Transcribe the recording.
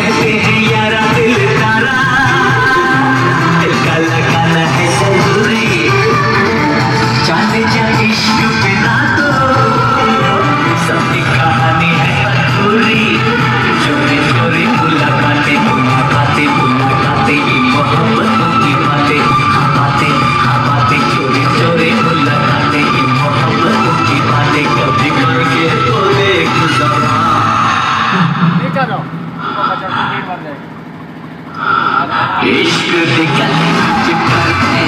Just इश्क भी गले चिपकते